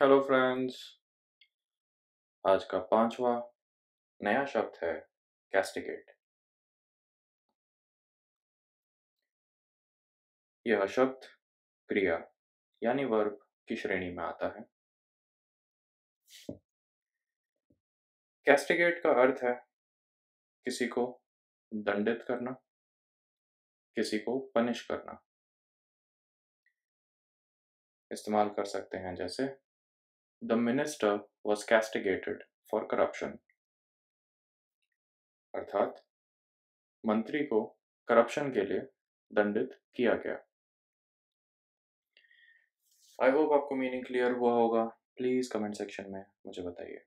Hello friends, आज का पांचवा नया शब्द है कैस्टिगेट यह शब्द क्रिया यानी वर्ब की श्रेणी में आता है। कैस्टिगेट का अर्थ है किसी को दंडित करना, किसी को पनिश करना। इस्तेमाल कर सकते हैं जैसे The minister was castigated for corruption. अर्थात, मंत्री को करप्शन के लिए दंडित किया गया। आई होप आपको मीनिंग क्लियर हुआ होगा। प्लीज़ कमेंट सेक्शन में मुझे बताइए।